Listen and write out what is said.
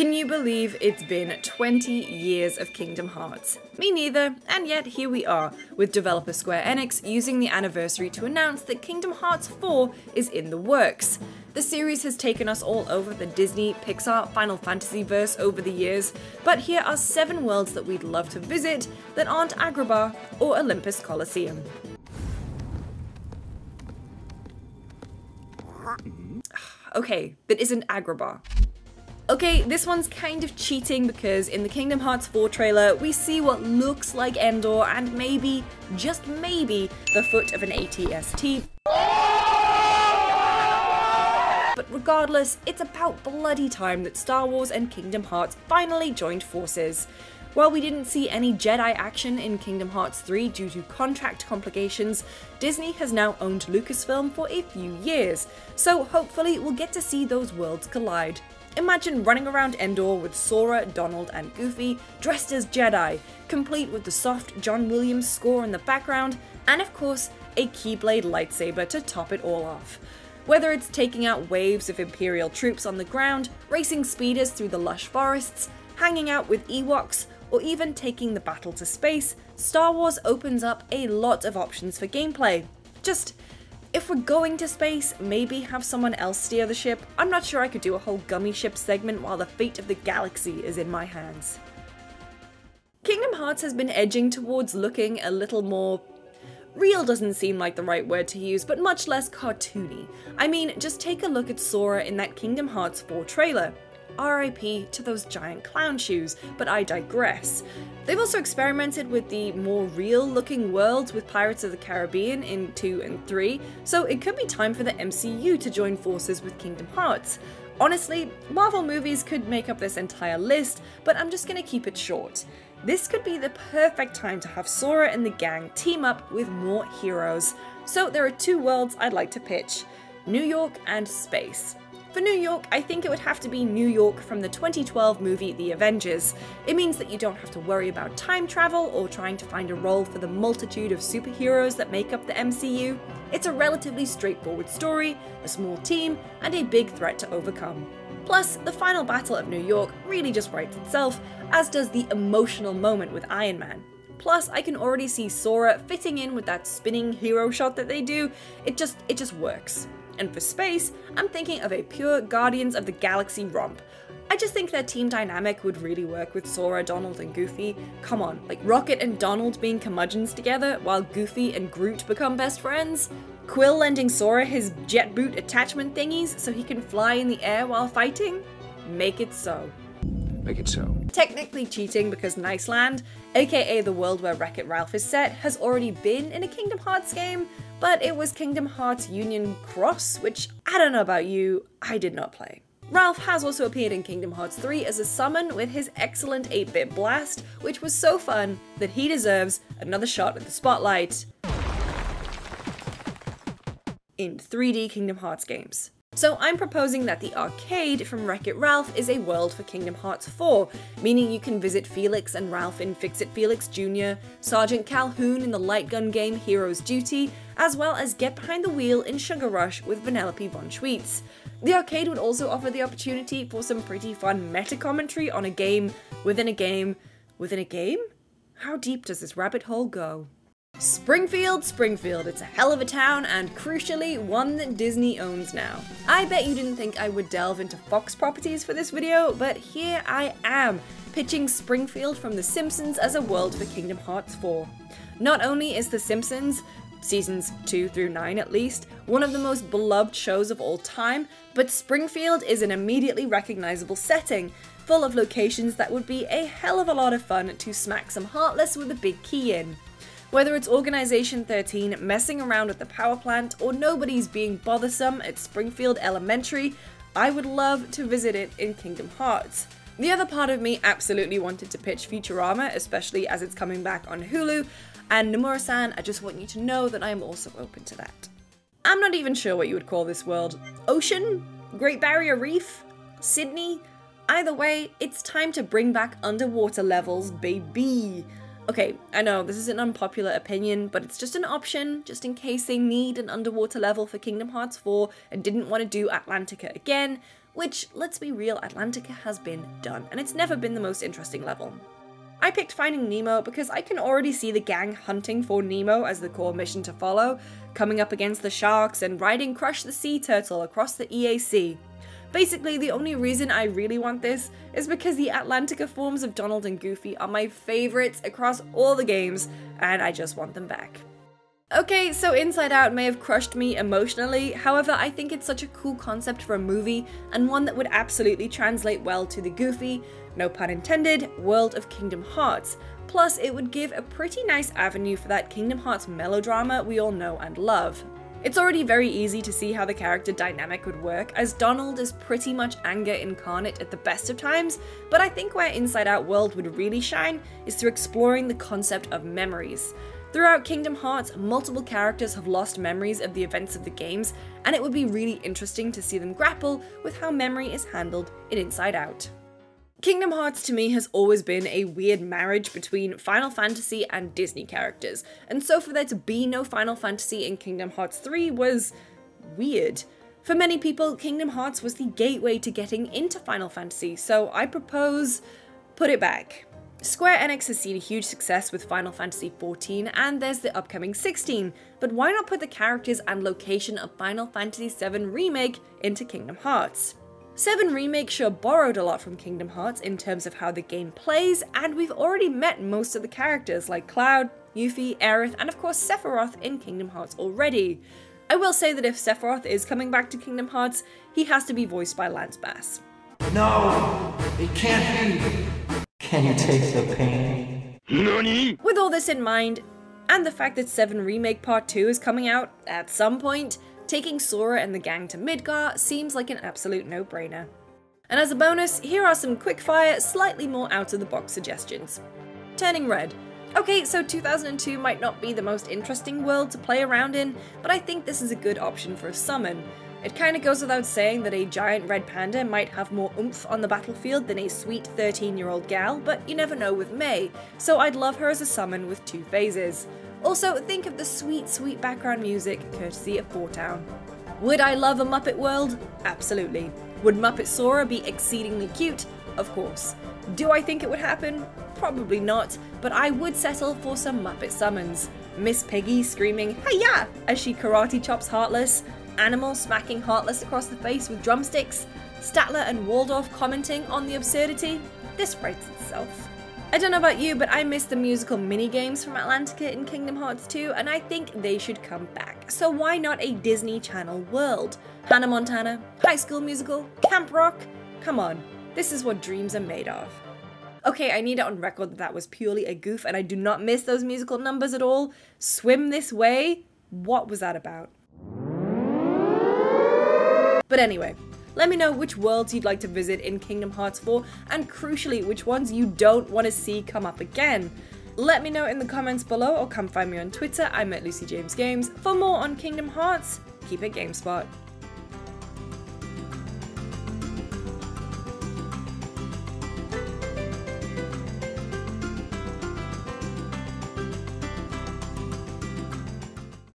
Can you believe it's been 20 years of Kingdom Hearts? Me neither, and yet here we are, with developer Square Enix using the anniversary to announce that Kingdom Hearts 4 is in the works. The series has taken us all over the Disney, Pixar, Final Fantasy verse over the years, but here are seven worlds that we'd love to visit that aren't Agrabah or Olympus Coliseum. Okay, that isn't Agrabah. Okay, this one's kind of cheating because in the Kingdom Hearts 4 trailer, we see what looks like Endor and maybe, just maybe, the foot of an ATST. But regardless, it's about bloody time that Star Wars and Kingdom Hearts finally joined forces. While we didn't see any Jedi action in Kingdom Hearts 3 due to contract complications, Disney has now owned Lucasfilm for a few years, so hopefully we'll get to see those worlds collide. Imagine running around Endor with Sora, Donald, and Goofy dressed as Jedi, complete with the soft John Williams score in the background, and of course, a Keyblade lightsaber to top it all off. Whether it's taking out waves of Imperial troops on the ground, racing speeders through the lush forests, hanging out with Ewoks, or even taking the battle to space, Star Wars opens up a lot of options for gameplay. Just if we're going to space, maybe have someone else steer the ship. I'm not sure I could do a whole gummy ship segment while the fate of the galaxy is in my hands. Kingdom Hearts has been edging towards looking a little more Real doesn't seem like the right word to use, but much less cartoony. I mean, just take a look at Sora in that Kingdom Hearts 4 trailer. RIP to those giant clown shoes, but I digress. They've also experimented with the more real looking worlds with Pirates of the Caribbean in 2 and 3, so it could be time for the MCU to join forces with Kingdom Hearts. Honestly, Marvel movies could make up this entire list, but I'm just gonna keep it short. This could be the perfect time to have Sora and the gang team up with more heroes. So there are two worlds I'd like to pitch New York and space. For New York, I think it would have to be New York from the 2012 movie The Avengers. It means that you don't have to worry about time travel or trying to find a role for the multitude of superheroes that make up the MCU. It's a relatively straightforward story, a small team, and a big threat to overcome. Plus, the final battle of New York really just writes itself, as does the emotional moment with Iron Man. Plus, I can already see Sora fitting in with that spinning hero shot that they do. It just it just works. And for space, I'm thinking of a pure Guardians of the Galaxy romp. I just think their team dynamic would really work with Sora, Donald, and Goofy. Come on, like Rocket and Donald being curmudgeons together while Goofy and Groot become best friends? Quill lending Sora his jet boot attachment thingies so he can fly in the air while fighting? Make it so. Make it so. Technically cheating because Niceland, aka the world where Wreck-It Ralph is set, has already been in a Kingdom Hearts game, but it was Kingdom Hearts Union Cross, which I don't know about you, I did not play. Ralph has also appeared in Kingdom Hearts 3 as a summon with his excellent 8-bit blast, which was so fun that he deserves another shot at the spotlight in 3D Kingdom Hearts games. So I'm proposing that the arcade from Wreck-It Ralph is a world for Kingdom Hearts 4, meaning you can visit Felix and Ralph in Fix-It Felix Jr., Sergeant Calhoun in the light gun game Hero's Duty, as well as get behind the wheel in Sugar Rush with Vanellope von Schweetz. The arcade would also offer the opportunity for some pretty fun meta commentary on a game within a game within a game? How deep does this rabbit hole go? Springfield, Springfield, it's a hell of a town and crucially one that Disney owns now. I bet you didn't think I would delve into Fox properties for this video, but here I am, pitching Springfield from The Simpsons as a world for Kingdom Hearts 4. Not only is The Simpsons, seasons 2 through 9 at least, one of the most beloved shows of all time, but Springfield is an immediately recognizable setting, full of locations that would be a hell of a lot of fun to smack some Heartless with a big key in. Whether it's Organization 13 messing around with the power plant or nobody's being bothersome at Springfield Elementary, I would love to visit it in Kingdom Hearts. The other part of me absolutely wanted to pitch Futurama, especially as it's coming back on Hulu, and Nomura-san, I just want you to know that I am also open to that. I'm not even sure what you would call this world. Ocean? Great Barrier Reef? Sydney? Either way, it's time to bring back underwater levels, baby. Okay, I know this is an unpopular opinion, but it's just an option, just in case they need an underwater level for Kingdom Hearts 4 and didn't want to do Atlantica again. which, let's be real, Atlantica has been done, and it's never been the most interesting level. I picked Finding Nemo because I can already see the gang hunting for Nemo as the core mission to follow, coming up against the sharks and riding Crush the Sea Turtle across the EAC. Basically, the only reason I really want this is because the Atlantica forms of Donald and Goofy are my favourites across all the games, and I just want them back. Okay, so Inside Out may have crushed me emotionally, however, I think it's such a cool concept for a movie, and one that would absolutely translate well to the goofy, no pun intended, world of Kingdom Hearts. Plus, it would give a pretty nice avenue for that Kingdom Hearts melodrama we all know and love. It's already very easy to see how the character dynamic would work, as Donald is pretty much anger incarnate at the best of times, but I think where Inside Out World would really shine is through exploring the concept of memories. Throughout Kingdom Hearts, multiple characters have lost memories of the events of the games, and it would be really interesting to see them grapple with how memory is handled in Inside Out. Kingdom Hearts to me has always been a weird marriage between Final Fantasy and Disney characters, and so for there to be no Final Fantasy in Kingdom Hearts 3 was weird. For many people, Kingdom Hearts was the gateway to getting into Final Fantasy, so I propose put it back. Square Enix has seen a huge success with Final Fantasy XIV and there's the upcoming 16, but why not put the characters and location of Final Fantasy VII Remake into Kingdom Hearts? 7 Remake sure borrowed a lot from Kingdom Hearts in terms of how the game plays, and we've already met most of the characters like Cloud, Yuffie, Aerith, and of course Sephiroth in Kingdom Hearts already. I will say that if Sephiroth is coming back to Kingdom Hearts, he has to be voiced by Lance Bass. No, it can't be. Can you taste the pain? NANI? With all this in mind, and the fact that 7 Remake Part 2 is coming out at some point, taking Sora and the gang to Midgar seems like an absolute no-brainer. And as a bonus, here are some quickfire, slightly more out-of-the-box suggestions. Turning Red. Okay, so 2002 might not be the most interesting world to play around in, but I think this is a good option for a summon, it kinda goes without saying that a giant red panda might have more oomph on the battlefield than a sweet 13 year old gal, but you never know with Mei, so I'd love her as a summon with two phases. Also, think of the sweet, sweet background music courtesy of Four Town. Would I love a Muppet world? Absolutely. Would Muppet Sora be exceedingly cute? Of course. Do I think it would happen? Probably not, but I would settle for some Muppet summons. Miss Piggy screaming, Hiya! as she karate chops Heartless, Animal smacking Heartless across the face with drumsticks, Statler and Waldorf commenting on the absurdity, this writes itself. I don't know about you, but I miss the musical mini-games from Atlantica in Kingdom Hearts 2, and I think they should come back. So why not a Disney Channel world? Hannah Montana, High School Musical, Camp Rock? Come on, this is what dreams are made of. Okay, I need it on record that that was purely a goof and I do not miss those musical numbers at all. Swim This Way? What was that about? But anyway, let me know which worlds you'd like to visit in Kingdom Hearts 4, and crucially, which ones you don't want to see come up again. Let me know in the comments below or come find me on Twitter, I'm at Lucy James Games. For more on Kingdom Hearts, keep it GameSpot.